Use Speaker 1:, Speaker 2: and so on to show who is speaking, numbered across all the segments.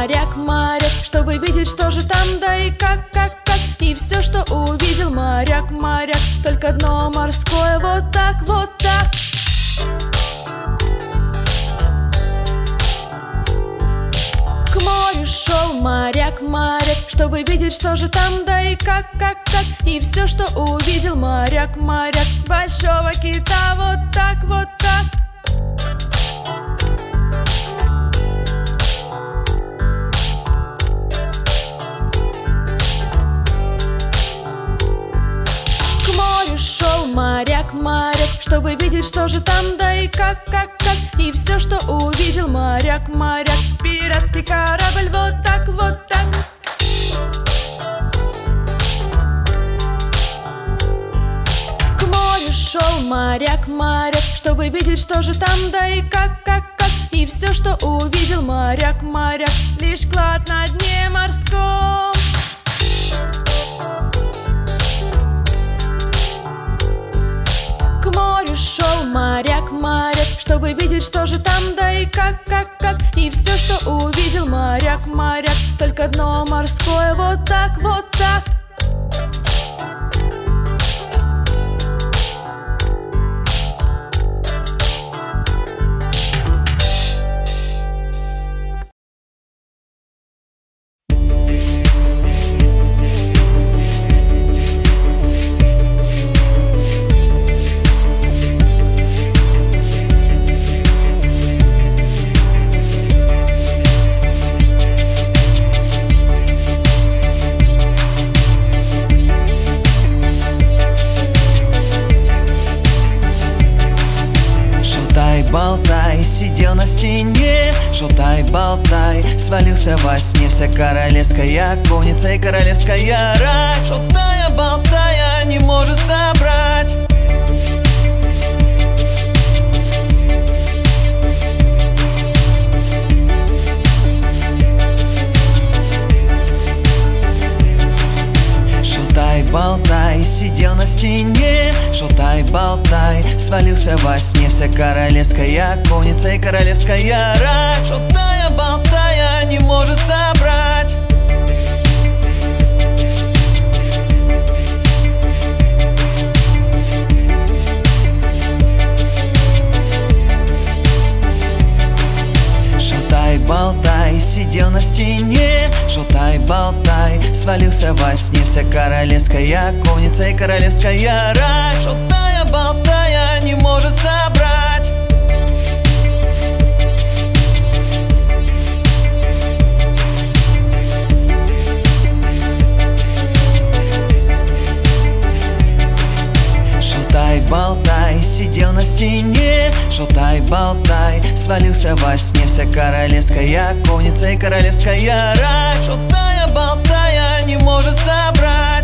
Speaker 1: моряк, моряк Чтобы видеть, что же там, да и как, как, как. И все, что увидел моряк, моряк Только дно морское, вот так, вот так. К морю шел моряк, моряк Чтобы видеть, что же там, да и как, как, как. И все, что увидел моряк, моряк Большого кита, вот так, вот так шел моряк, моряк Чтобы видеть, что же там, да и как, как, как. И все, что увидел моряк, моряк Пиратский корабль, вот так, вот так. К морю шел моряк, моряк Чтобы видеть, что же там, да и как, как, как. И все, что увидел моряк, моряк Лишь клад на дне морском Морю шел моряк, моряк Чтобы видеть, что же там, да и как, как, как. И все, что увидел моряк, моряк Только дно морское, вот так, вот так
Speaker 2: Шалтай, болтай, свалился во сне Вся королевская конница и королевская рать. Шалтая, болтая, не может собрать Шалтай, болтай, сидел на стене. Шалтай, болтай, свалился во сне. Вся королевская конница и королевская рать. Шалтая, болтая, не может собрать болтай, сидел на стене. Шалтай, болтай, свалился во сне. Вся королевская конница и королевская рать. Шалтая, болтая, не может собрать. Шалтай, болтай, сидел на стене. Шалтай, болтай, свалился во сне. Вся королевская конница и королевская рать. Шалтая, болтая, не может собрать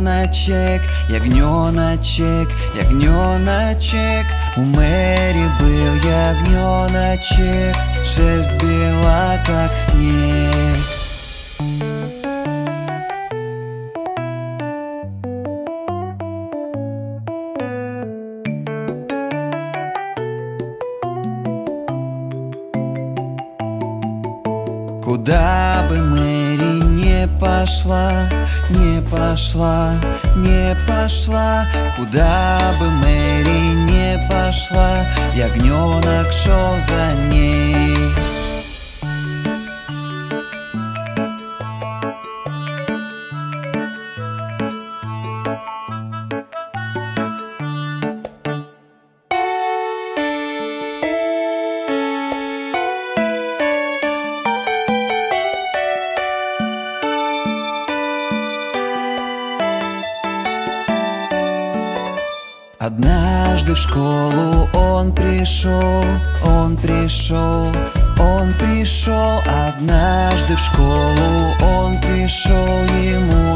Speaker 2: ягненочек, ягненочек, ягненочек У Мэри был ягненочек, шерсть бела, как снег. Куда бы Мэри не пошла, пошла, не пошла Куда бы Мэри не пошла, ягненок шел за ней в школу. Он пришел, он пришел,
Speaker 1: он пришел однажды в школу, он пришел ему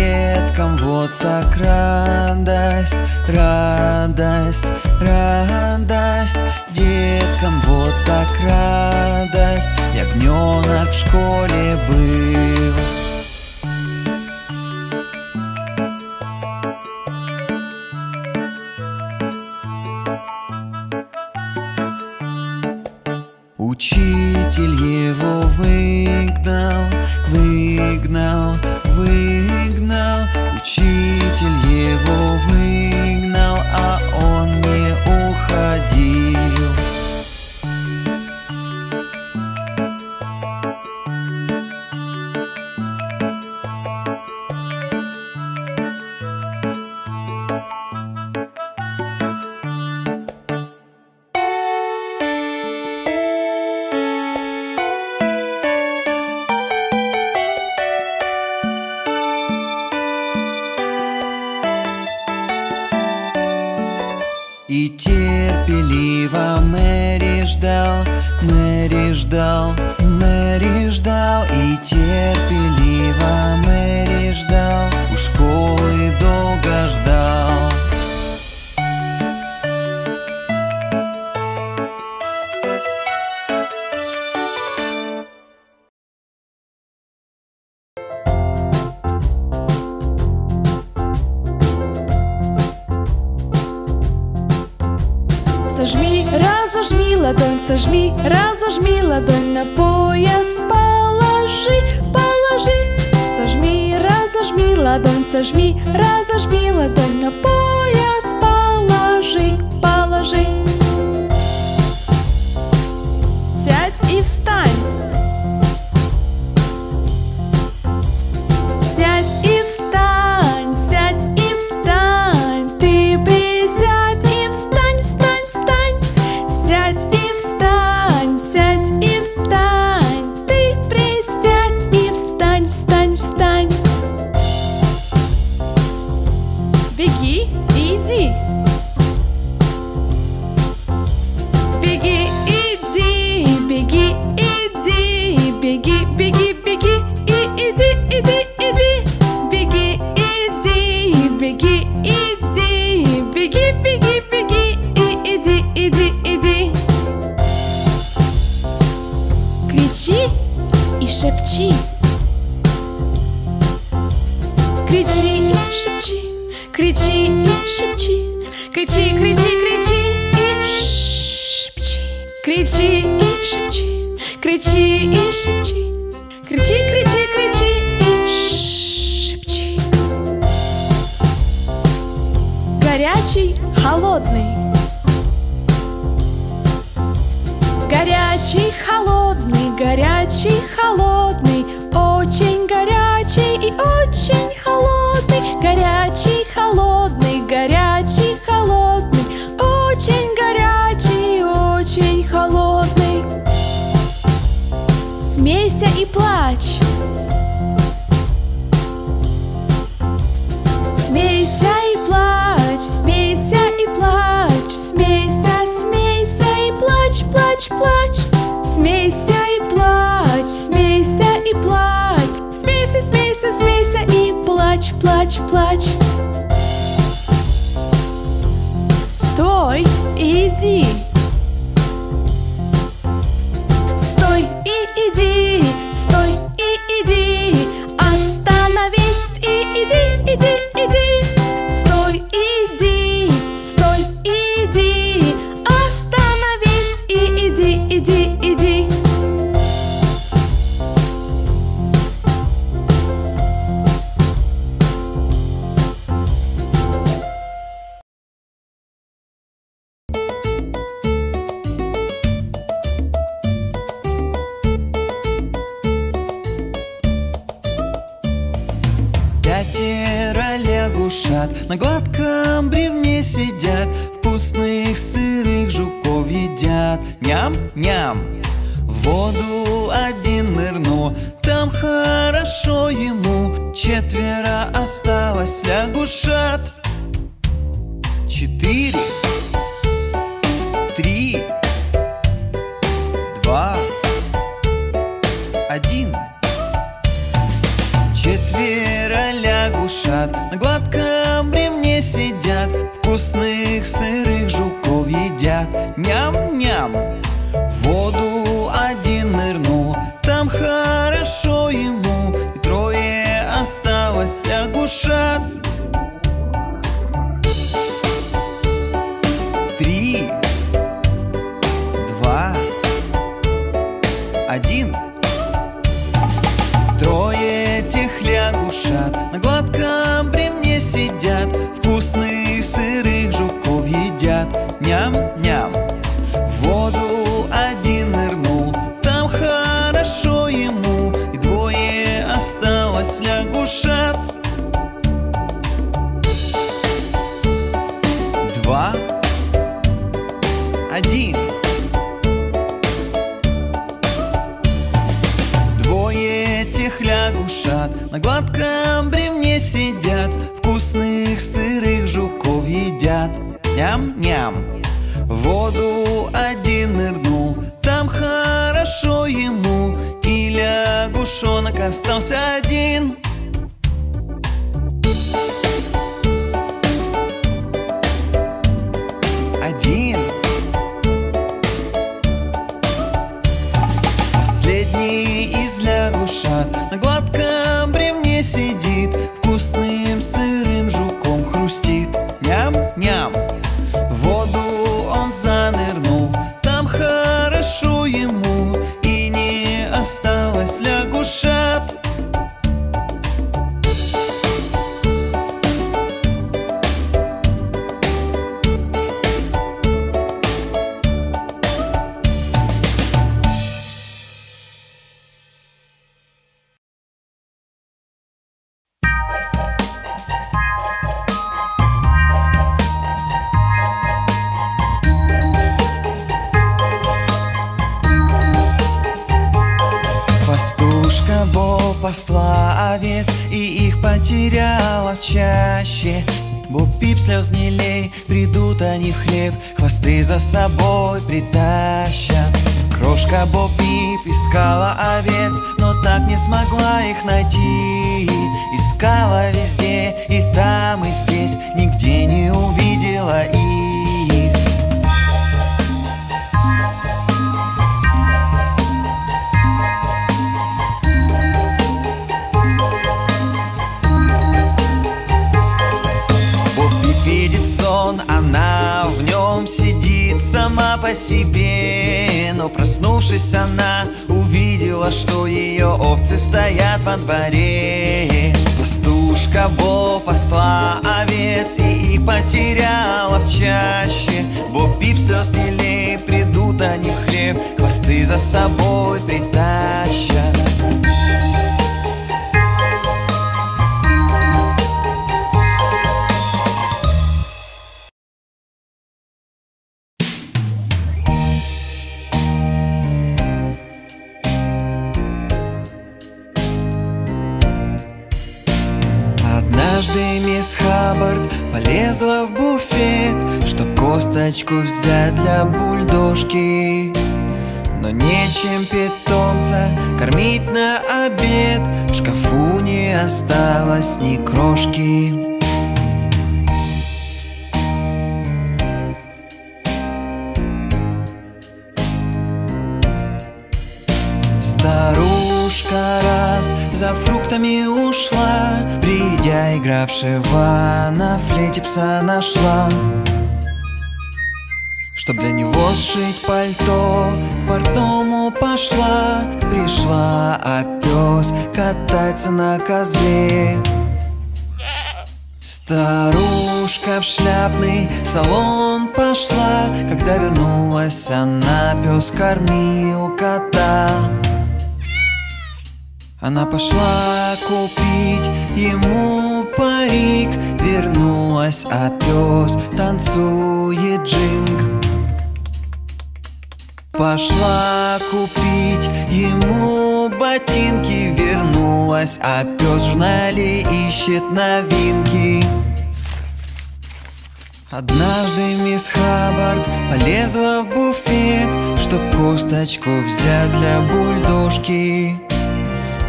Speaker 1: Деткам Вот так радость, радость, радость. Деткам вот так радость Ягненок в школе был.
Speaker 3: Стой иди!
Speaker 2: Лягушат Два. Один. Двое тех лягушат На гладком бревне сидят Вкусных сырых жуков едят. Ням-ням. В воду один нырнул Там хорошо ему И лягушонок остался Один себе Но проснувшись она увидела, что ее овцы стоят во дворе. Пастушка Бо посла овец и их потеряла в чаще. Бобби слез не лей, придут они хлеб Хвосты за собой притащат косточку взять для бульдожки. Но нечем питомца кормить на обед. В шкафу не осталось ни крошки. Старушка раз за фруктами ушла. Придя игравшего на флейте пса нашла Чтоб для него сшить пальто. К портному пошла Пришла, а пес катается на козле. Старушка в шляпный салон пошла Когда вернулась она, пес кормил кота. Она пошла купить ему парик Вернулась а пес танцует джинг Пошла купить ему ботинки Вернулась, а пес в журнале ищет новинки. Однажды мисс Хаббард полезла в буфет Чтоб косточку взять для бульдожки.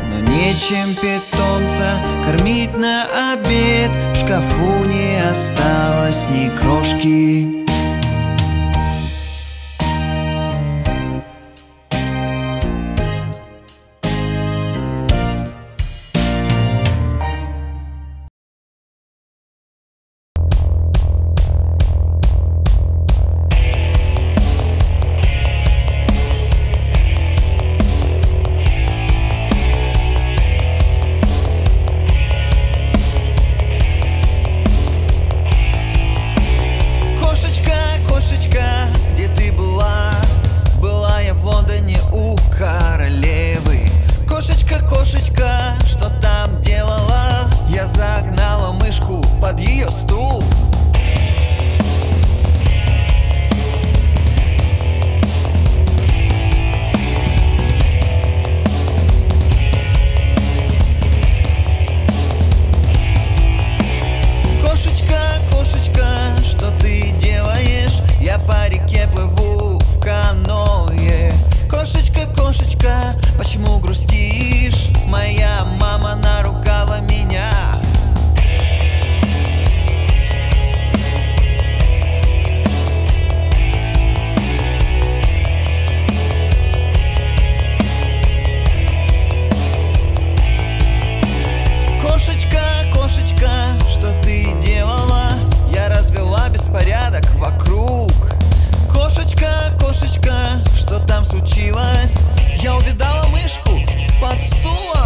Speaker 2: Но нечем питомца кормить на обед В шкафу не осталось ни крошки
Speaker 4: подвинулись немного и один упал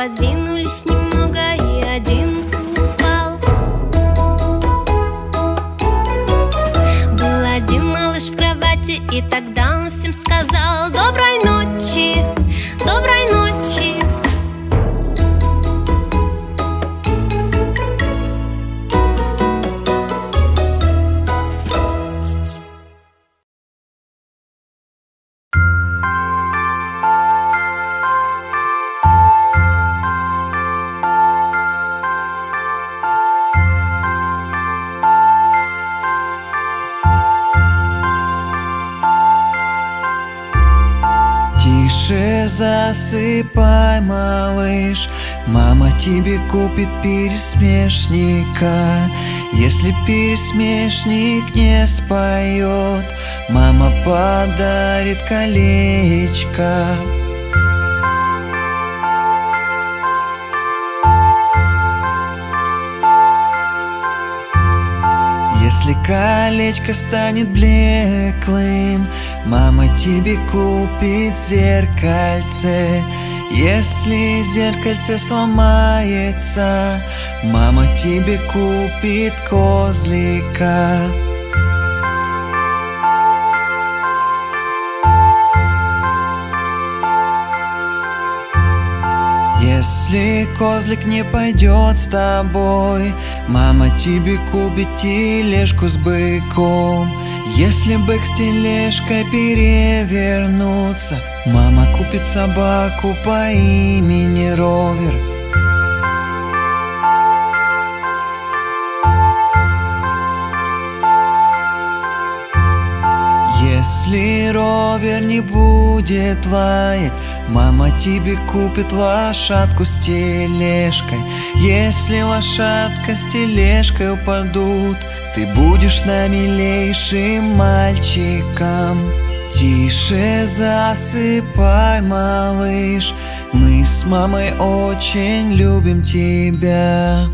Speaker 4: подвинулись
Speaker 2: с ним. тебе купит пересмешника. Если пересмешник не споет Мама подарит колечко. Если колечко станет блеклым Мама тебе купит зеркальце. Если зеркальце сломается, мама тебе купит козлика. Если козлик не пойдет с тобой, мама тебе купит тележку с быком. Если бы к тележкой перевернуться, Мама купит собаку по имени Ровер — Если ровер не будет лаять, Мама тебе купит лошадку с тележкой. Если лошадка с тележкой упадут, Ты будешь наимилейшим мальчиком. Тише засыпай, малыш, Мы с мамой очень любим тебя.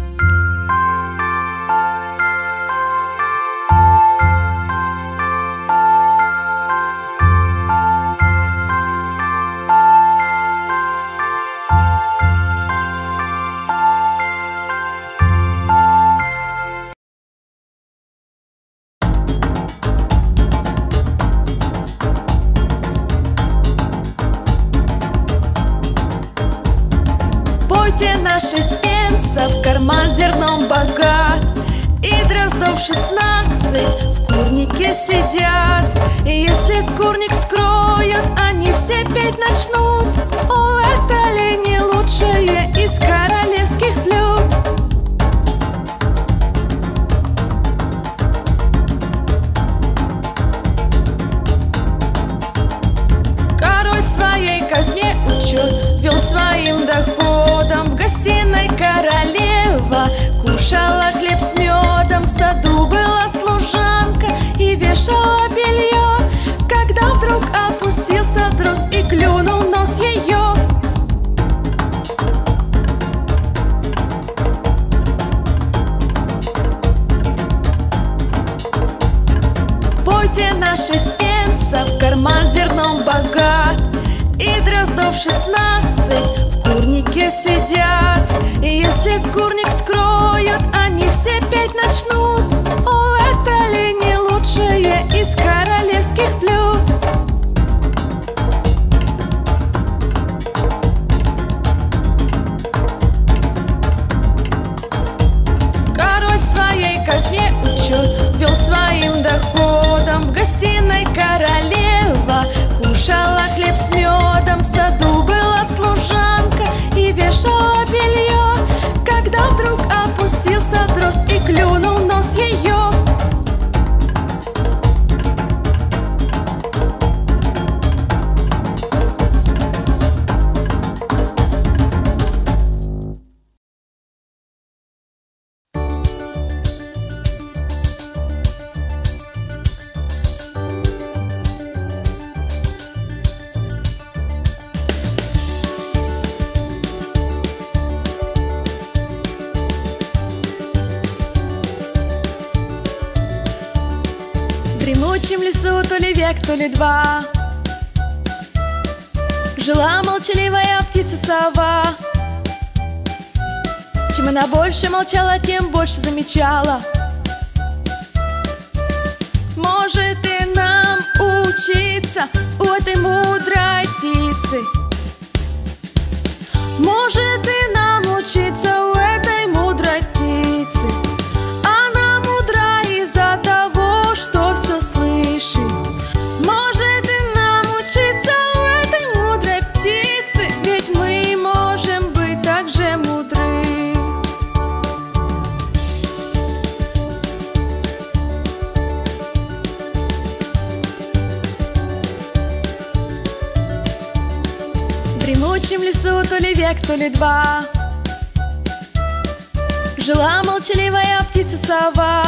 Speaker 1: Курник скроют они все пять начнут. То ли два. Жила молчаливая птица-сова Чем она больше молчала, тем больше замечала. Может и нам учиться у этой мудрой птицы. Может и нам учиться дремучем лесу то ли век, то ли два. Жила молчаливая птица-сова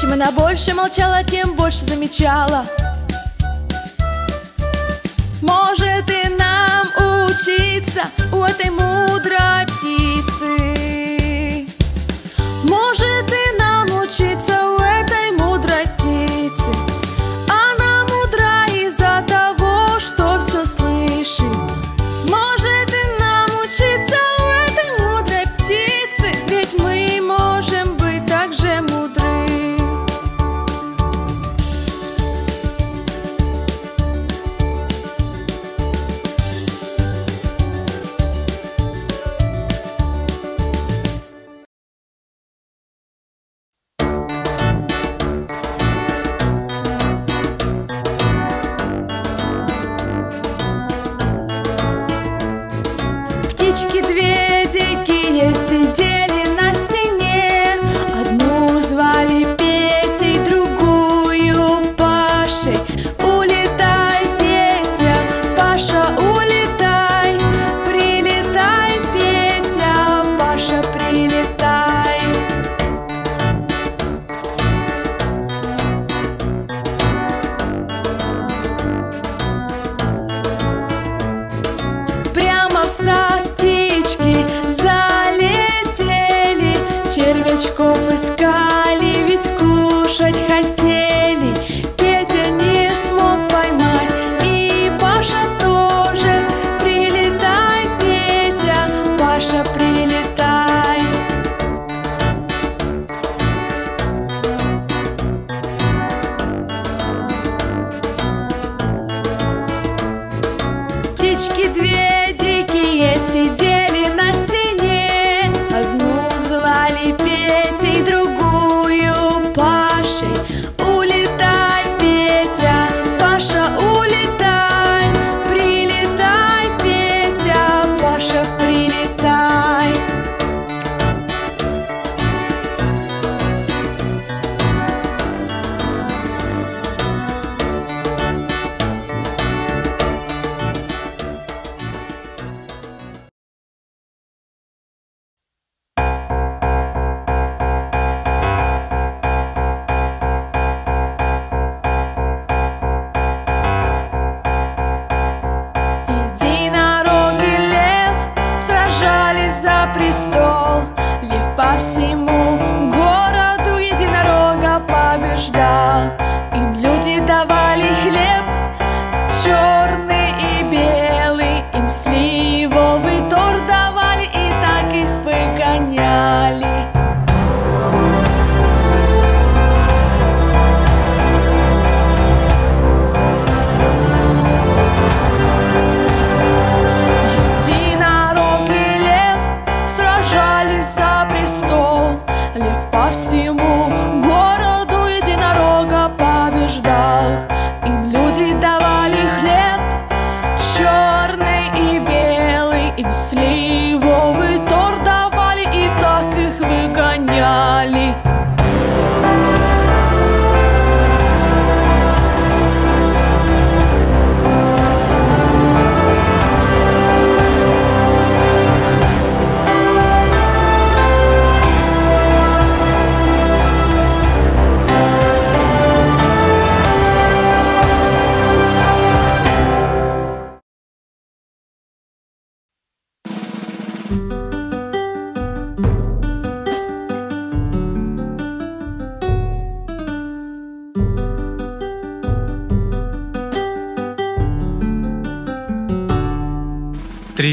Speaker 1: Чем она больше молчала, тем больше замечала. Может и нам учиться у этой мудрой птицы. Может и нам учиться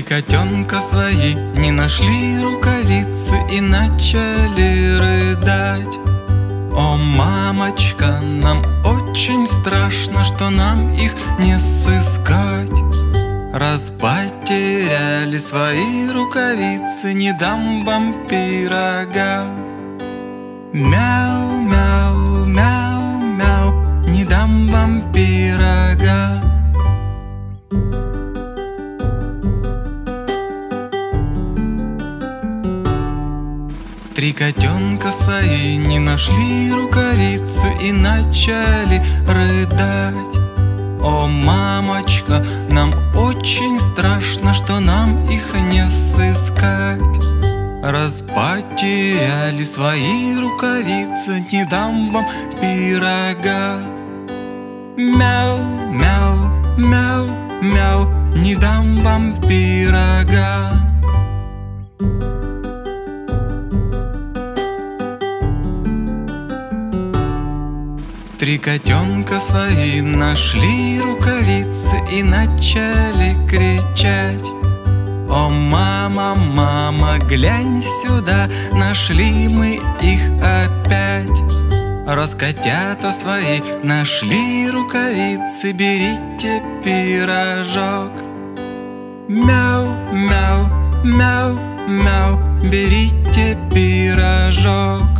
Speaker 5: котенка свои не нашли рукавицы и начали рыдать. О, мамочка, нам очень страшно, что нам их не сыскать. Раз потеряли свои рукавицы, не дам вам пирога. Мяу, мяу, мяу, мяу, не дам вам пирога. Три котенка свои не нашли рукавицы и начали рыдать. О, мамочка, нам очень страшно, что нам их не сыскать. Раз потеряли свои рукавицы, не дам вам пирога. Мяу, мяу, мяу, мяу, не дам вам пирога. Три котенка свои нашли рукавицы и начали кричать. О, мама, мама, глянь сюда, нашли мы их опять. Раскотята свои нашли рукавицы, берите пирожок. Мяу, мяу, мяу, мяу, берите пирожок.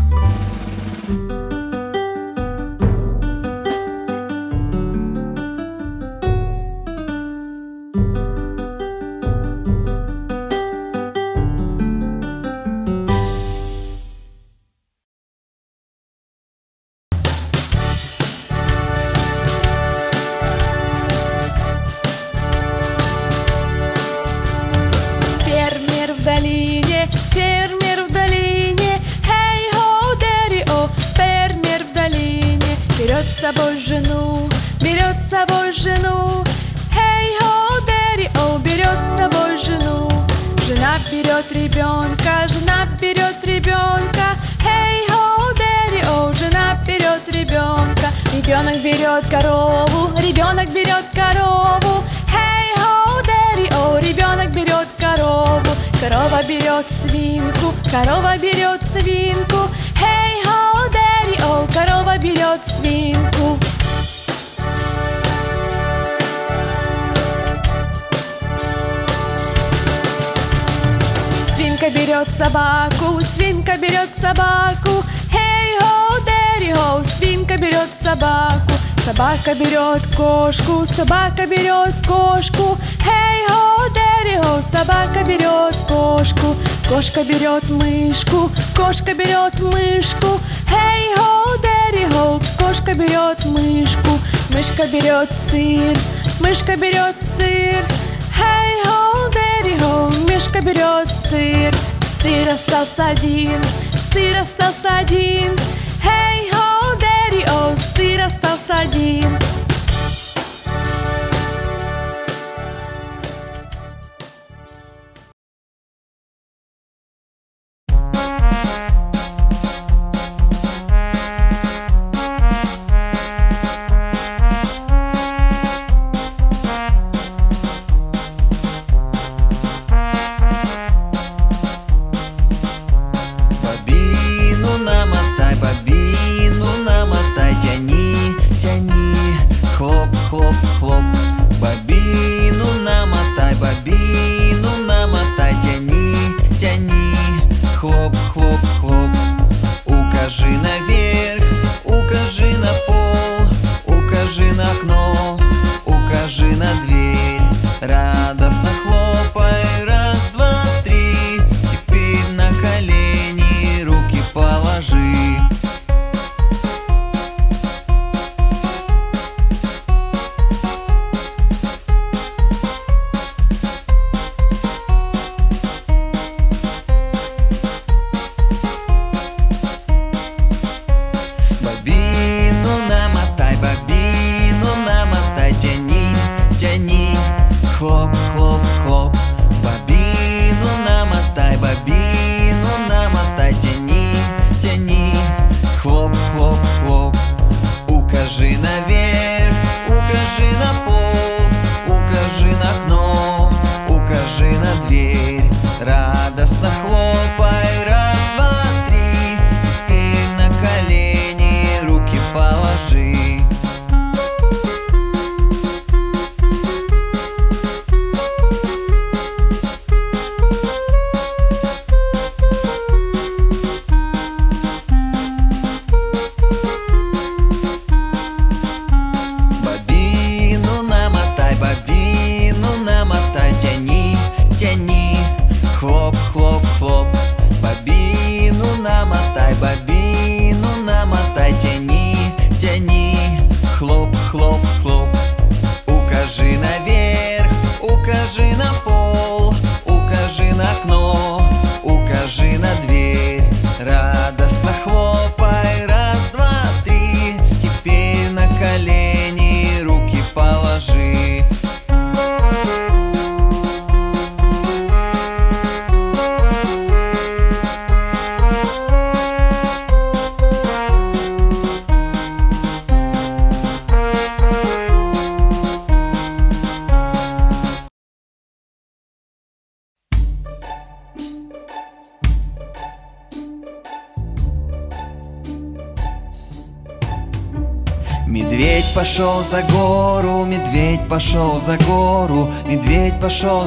Speaker 2: Сыр остался один. Хей, хоу, дэри, о, сыр остался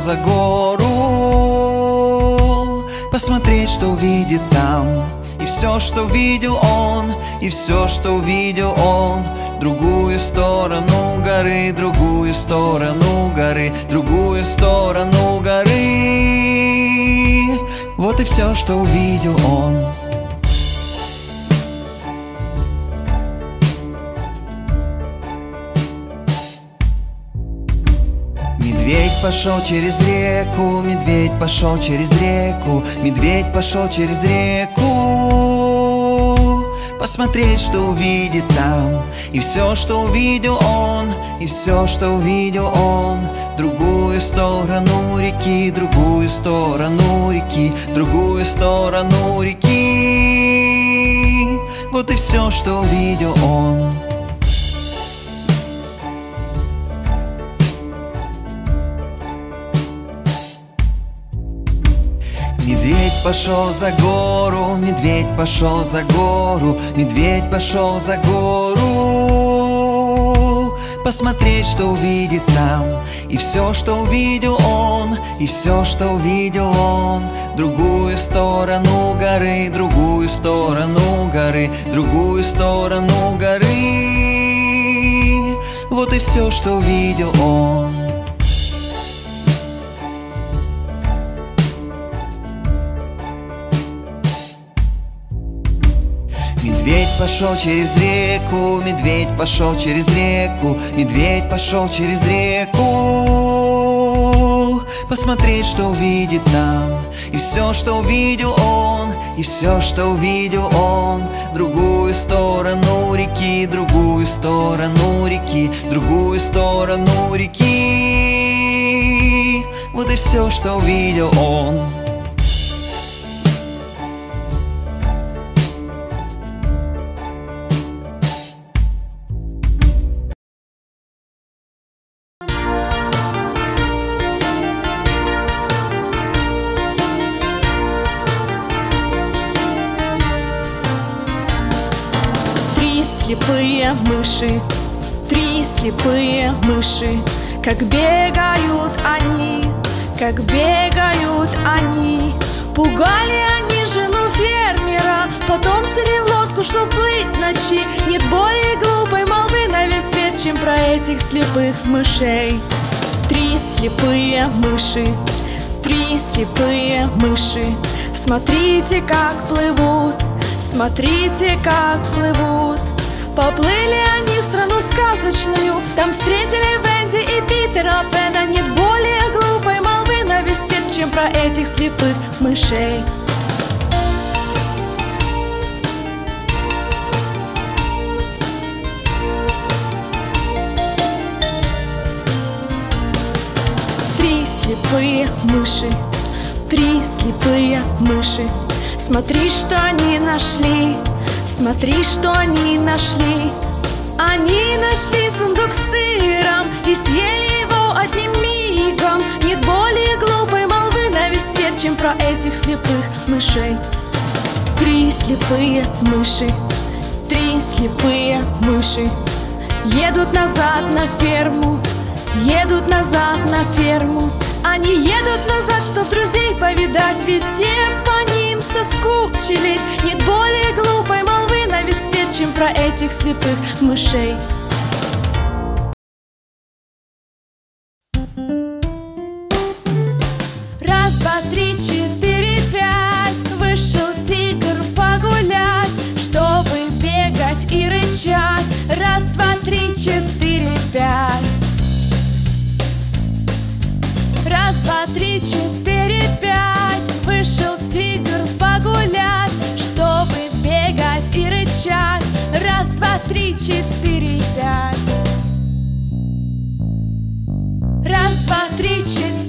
Speaker 2: за гору. Посмотреть, что увидит там, и все, что видел он, и все, что увидел через реку, медведь пошел через реку, медведь пошел через реку. Посмотреть, что увидит там, и все, что увидел он, и все, что увидел он, другую сторону реки, другую сторону реки, другую сторону реки. Вот и все, что увидел он. Медведь пошел за гору, медведь пошел за гору, медведь пошел за гору. Посмотреть, что увидит там, и все, что увидел он, и все, что увидел он, другую сторону горы, другую сторону горы, другую сторону горы. Вот и все, что увидел он. Пошел через реку, медведь пошел через реку, медведь пошел через реку. Посмотреть, что увидит нам, и все, что увидел он, и все, что увидел он, другую сторону реки, другую сторону реки, другую сторону реки. Вот и все, что увидел он.
Speaker 1: Мыши, три слепые мыши, как бегают они, как бегают они. Пугали они жену фермера, потом сели в лодку, чтоб плыть ночи. Нет более глупой молвы на весь свет, чем про этих слепых мышей. Три слепые мыши, три слепые мыши, смотрите, как плывут, смотрите, как плывут. Поплыли они в страну сказочную, там встретили Венди и Питера Пэна. Нет более глупой молвы на весь свет, чем про этих слепых мышей. Три слепые мыши, три слепые мыши. Смотри, что они нашли, смотри, что они нашли. Они нашли сундук с сыром и съели его одним мигом. Нет более глупой молвы на весь свет, чем про этих слепых мышей. Три слепые мыши, три слепые мыши Едут назад на ферму, едут назад на ферму Они едут назад, чтоб друзей повидать Ведь те по ним соскучились Нет более глупой весь свет, чем про этих слепых мышей. Раз, два, три, четыре, пять. Вышел тигр погулять Чтобы бегать и рычать. Раз, два, три, четыре, пять. Раз, два, три, четыре, рычать Раз, два, три, четыре, пять. Раз, два, три, четыре,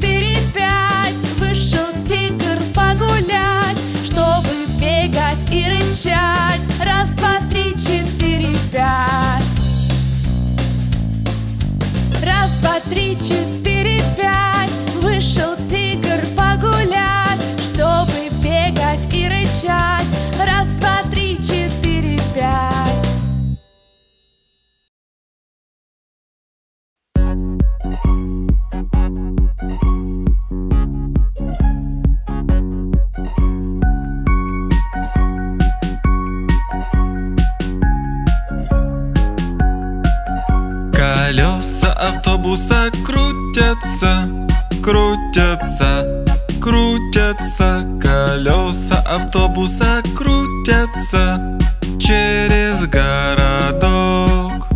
Speaker 5: автобуса крутятся через городок.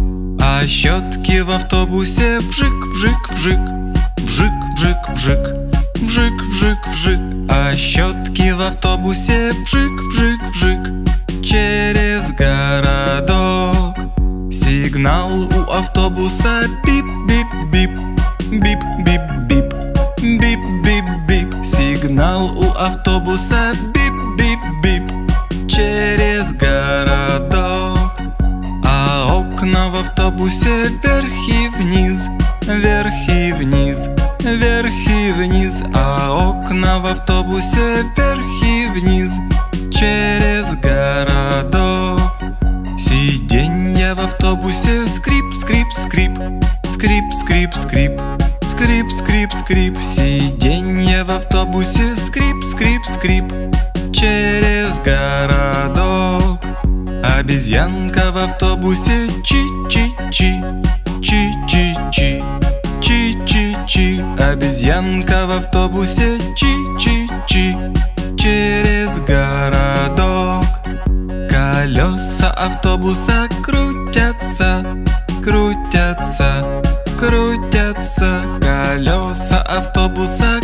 Speaker 5: А щетки в автобусе вжик-вжик-вжик Вжик-вжик-вжик Вжик-вжик-вжик А щетки в автобусе вжик-вжик-вжик Через городок. Сигнал у автобуса бип-бип-бип автобусе чи-чи-чи Чи-чи-чи Чи-чи-чи Обезьянка в автобусе чи-чи-чи Через городок Колеса автобуса крутятся, крутятся, крутятся. Колеса автобуса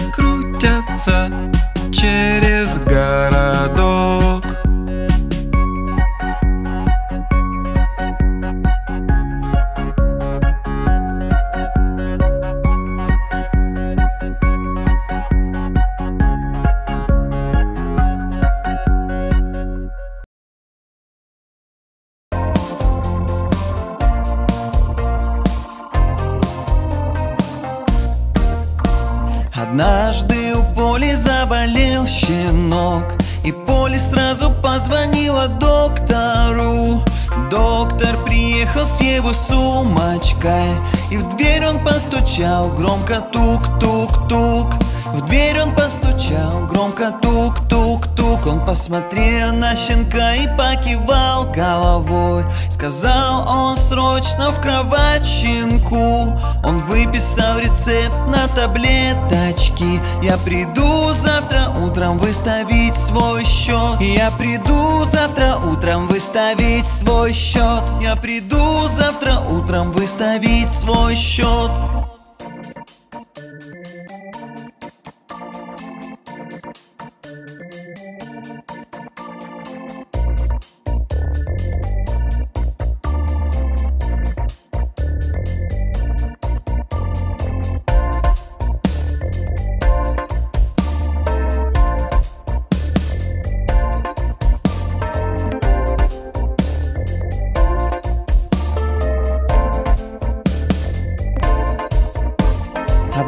Speaker 2: посмотрел на щенка и покивал головой. Сказал он срочно в кровать щенку. Он выписал рецепт на таблеточки. Я приду завтра утром выставить свой счет Я приду завтра утром выставить свой счет Я приду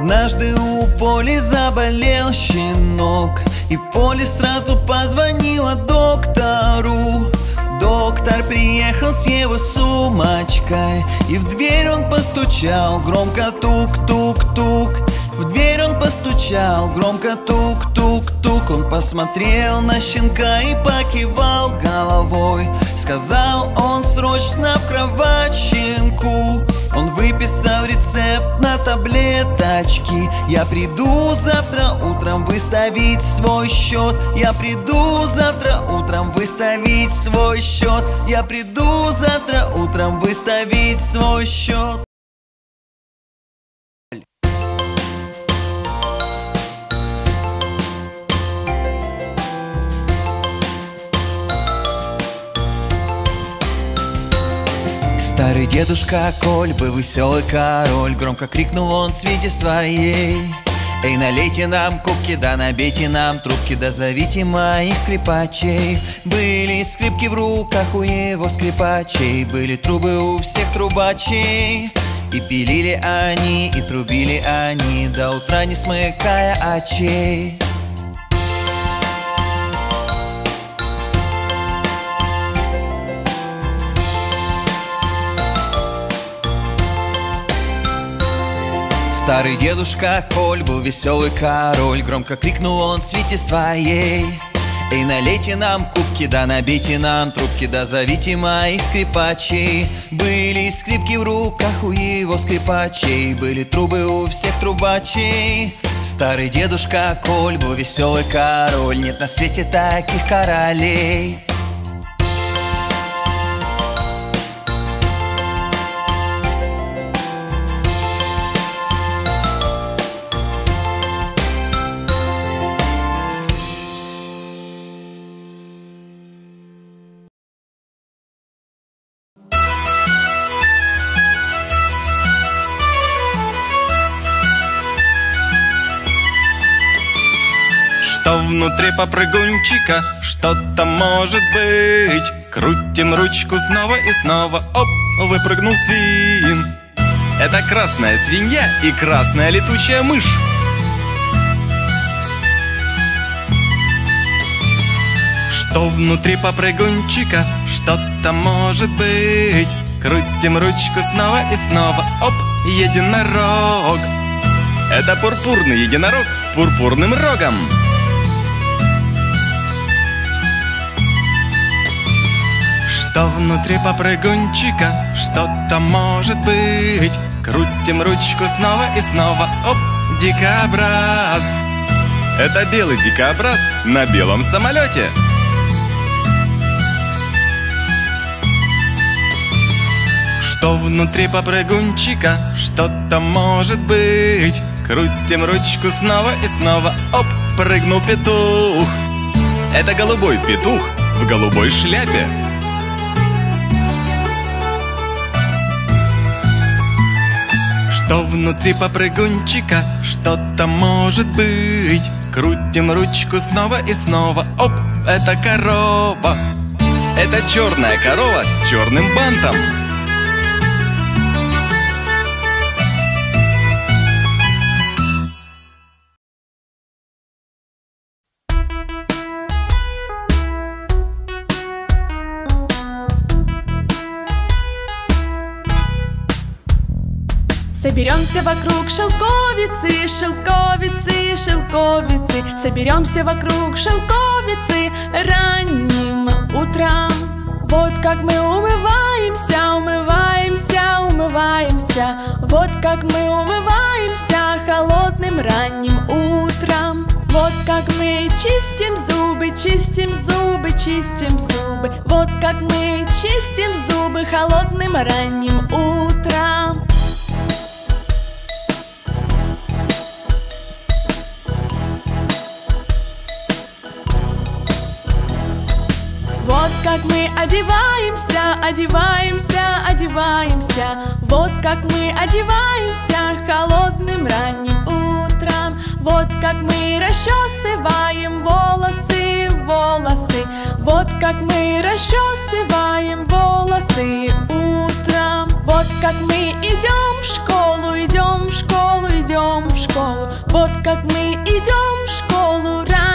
Speaker 2: Однажды у Поли заболел щенок И Поли сразу позвонила доктору. Доктор приехал с его сумочкой И в дверь он постучал громко тук-тук-тук. В дверь он постучал громко тук-тук-тук. Он посмотрел на щенка и покивал головой. Сказал он срочно в кровать щенку. Он выписал рецепт на таблеточки. Я приду завтра утром выставить свой счет. Я приду завтра утром выставить свой счет. Я приду завтра утром выставить свой счет Старый дедушка Коль был веселый король Громко крикнул он свете своей Эй, налейте нам кубки, да набейте нам трубки, да зовите моих скрипачей. Были скрипки в руках у его скрипачей, были трубы у всех трубачей. И пилили они, и трубили они, до утра не смыкая очей. Старый дедушка Коль был веселый король. Громко крикнул он в свете своей. И налейте нам кубки, да набейте нам трубки, да зовите моих скрипачей Были скрипки в руках у его скрипачей Были трубы у всех трубачей. Старый дедушка Коль был веселый король Нет на свете таких королей
Speaker 5: попрыгунчика, что-то может быть. Крутим ручку снова и снова, оп, выпрыгнул свин. Это красная свинья и красная летучая мышь. Что внутри попрыгунчика, что-то может быть. Крутим ручку снова и снова, оп, единорог. Это пурпурный единорог с пурпурным рогом Что внутри попрыгунчика, что-то может быть. Крутим ручку снова и снова, оп, дикобраз. Это белый дикобраз на белом самолете. Что внутри попрыгунчика, что-то может быть. Крутим ручку снова и снова, оп, прыгнул петух. Это голубой петух в голубой шляпе Что внутри попрыгунчика, что-то может быть. Крутим ручку снова и снова, оп, это корова. Это черная корова с черным бантом
Speaker 1: Соберемся вокруг шелковицы, шелковицы, шелковицы. Соберемся вокруг шелковицы ранним утром. Вот как мы умываемся, умываемся, умываемся. Вот как мы умываемся холодным ранним утром. Вот как мы чистим зубы, чистим зубы, чистим зубы. Вот как мы чистим зубы холодным ранним утром как мы одеваемся, одеваемся, одеваемся. Вот как мы одеваемся холодным ранним утром. Вот как мы расчесываем волосы, волосы. Вот как мы расчесываем волосы утром. Вот как мы идем в школу, идем в школу, идем в школу. Вот как мы идем в школу утром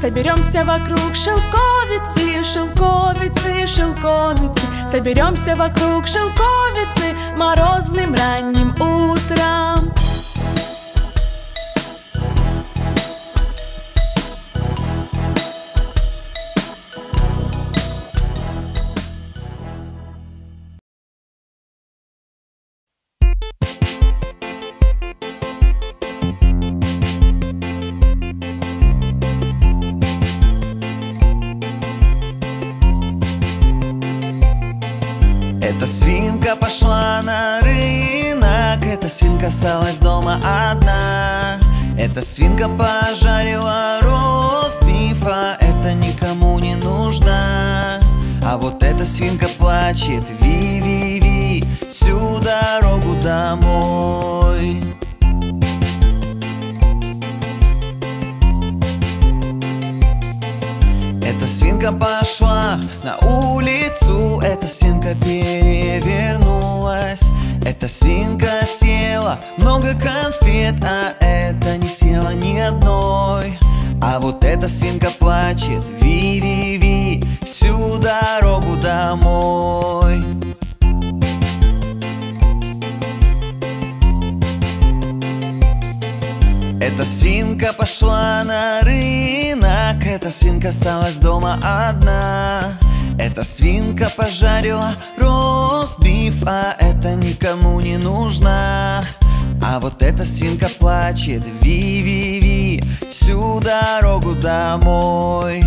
Speaker 1: Соберемся вокруг шелковицы, шелковицы, шелковицы. Соберемся вокруг шелковицы морозным ранним утром
Speaker 2: Эта свинка пошла на рынок Эта свинка осталась дома одна. Эта свинка пожарила рост бифа Это никому не нужно. А вот эта свинка плачет Ви-ви-ви Всю дорогу домой Эта свинка пошла на улицу Эта свинка перевернулась. Эта свинка съела много конфет А это не съела ни одной. А вот эта свинка плачет Ви-ви-ви Всю дорогу домой Эта свинка пошла на рынок Эта свинка осталась дома одна. Эта свинка пожарила ростбиф А это никому не нужно. А вот эта свинка плачет, ви-ви-ви Всю дорогу домой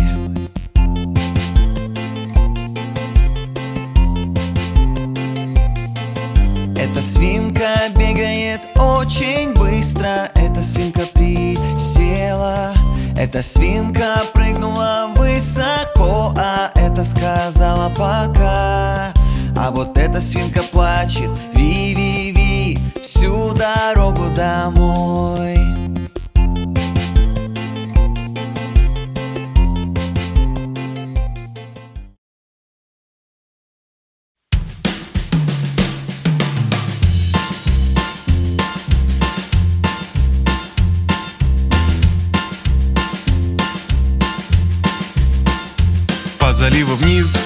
Speaker 2: Эта свинка бегает очень быстро. Эта свинка присела. Эта свинка прыгнула высоко А это сказала пока А вот эта свинка плачет Ви-ви-ви Всю дорогу домой
Speaker 5: По заливу вниз,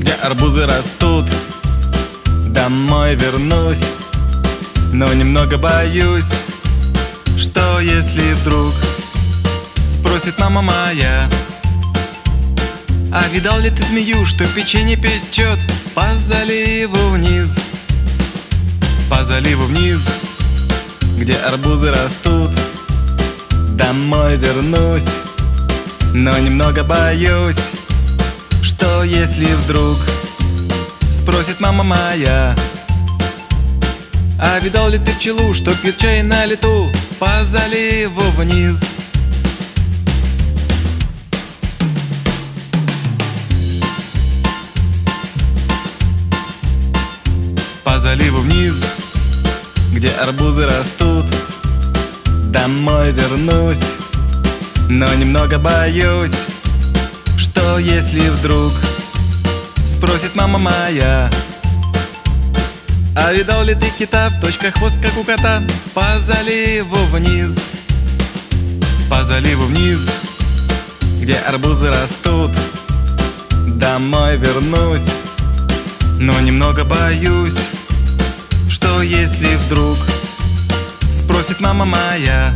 Speaker 5: где арбузы растут. Домой вернусь, но немного боюсь Что если вдруг спросит мама моя А видал ли ты змею, что печенье печет По заливу вниз, по заливу вниз Где арбузы растут. Домой вернусь но немного боюсь, что если вдруг спросит мама моя, а видал ли ты пчелу, что пьет чай на лету по заливу вниз? По заливу вниз, где арбузы растут, домой вернусь. Но немного боюсь, что если вдруг Спросит мама моя? А видал ли ты кита в точках хвост, как у кота? По заливу вниз По заливу вниз Где арбузы растут. Домой вернусь Но немного боюсь Что если вдруг Спросит мама моя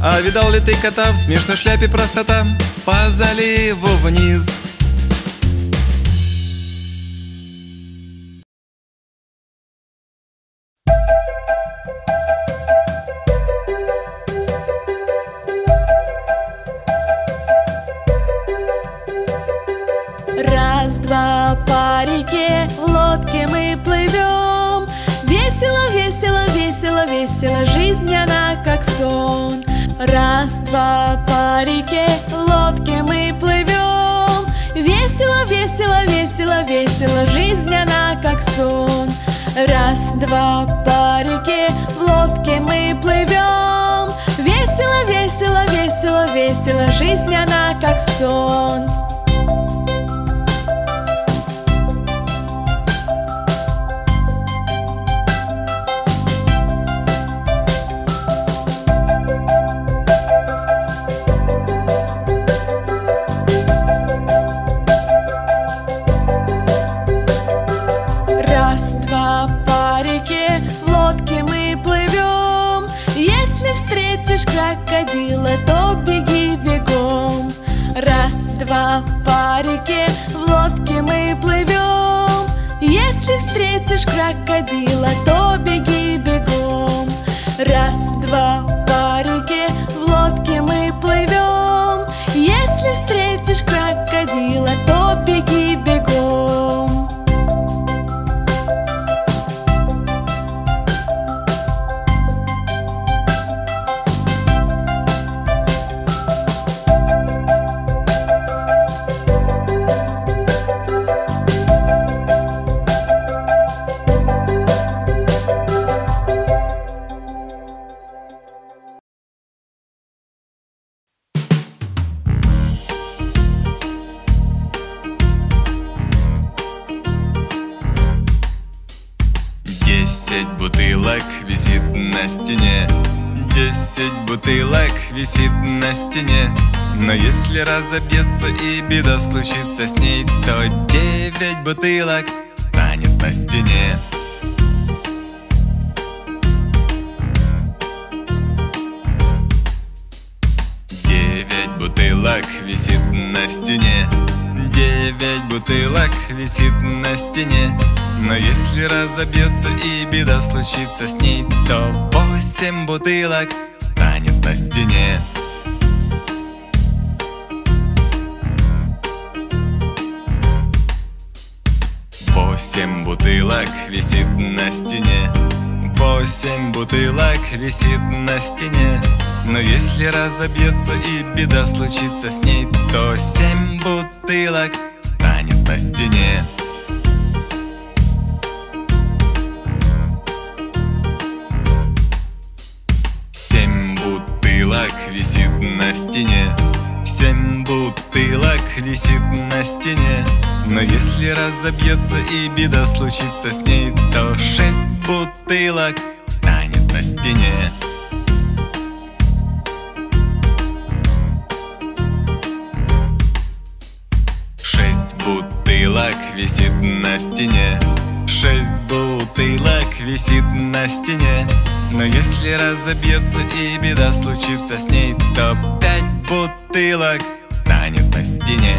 Speaker 5: а видал ли ты кота в смешной шляпе простота? По заливу вниз.
Speaker 1: Раз, два, по реке, мы плывем. Весело, весело, весело, весело, жизнь она как сон Раз, два, по реке, лодке мы плывем. Весело, весело, весело, весело, жизнь она как сон. Раз, два, по реке, в лодке мы плывем. Весело, весело, весело, весело, жизнь она как сон встретишь крокодила, то
Speaker 5: бутылок висит на стене. Но если разобьется и беда случится с ней То девять бутылок станет на стене. Девять бутылок висит на стене. Девять бутылок висит на стене. Но если разобьется и беда случится с ней То восемь бутылок станет на стене. Восемь бутылок висит на стене. Восемь бутылок висит на стене. Но если разобьется и беда случится с ней То семь бутылок станет на стене бутылок висит на стене. Семь бутылок висит на стене. Но если разобьется и беда случится с ней То шесть бутылок станет на стене. Шесть бутылок висит на стене Шесть бутылок висит на стене. Но если разобьется и беда случится с ней То пять бутылок станет на стене.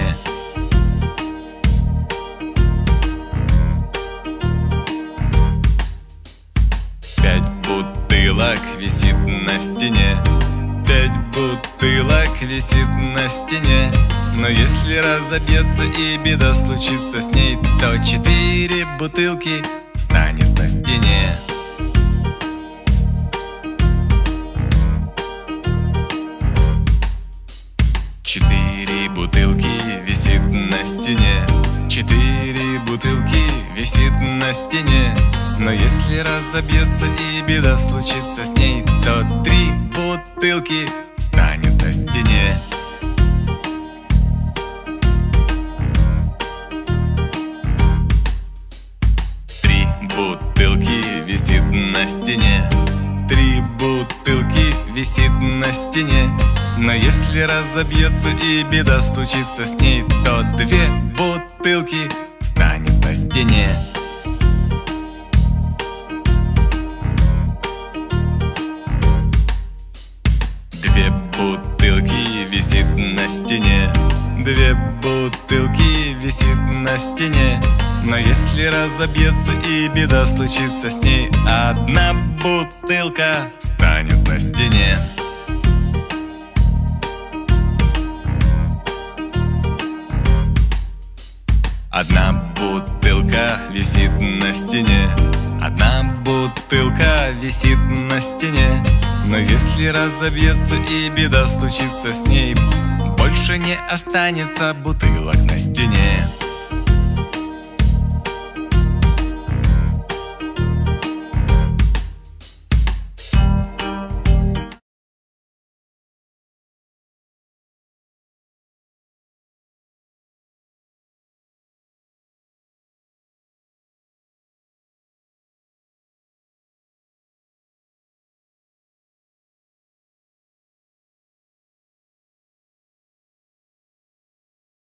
Speaker 5: Пять бутылок висит на стене Пять бутылок висит на стене. Но если разобьется и беда случится с ней То четыре бутылки станет на стене. Четыре бутылки висит на стене. Четыре бутылки висит на стене. Но если разобьется и беда случится с ней То три бутылки станет на стене. Три бутылки висит на стене. Три бутылки висит на стене. Но если разобьется и беда случится с ней То две бутылки станет на стене стене. Две бутылки висит на стене. Но если разобьется и беда случится с ней Одна бутылка станет на стене. Одна бутылка висит на стене. Одна бутылка висит на стене. Но если разобьется и беда случится с ней Больше не останется бутылок на стене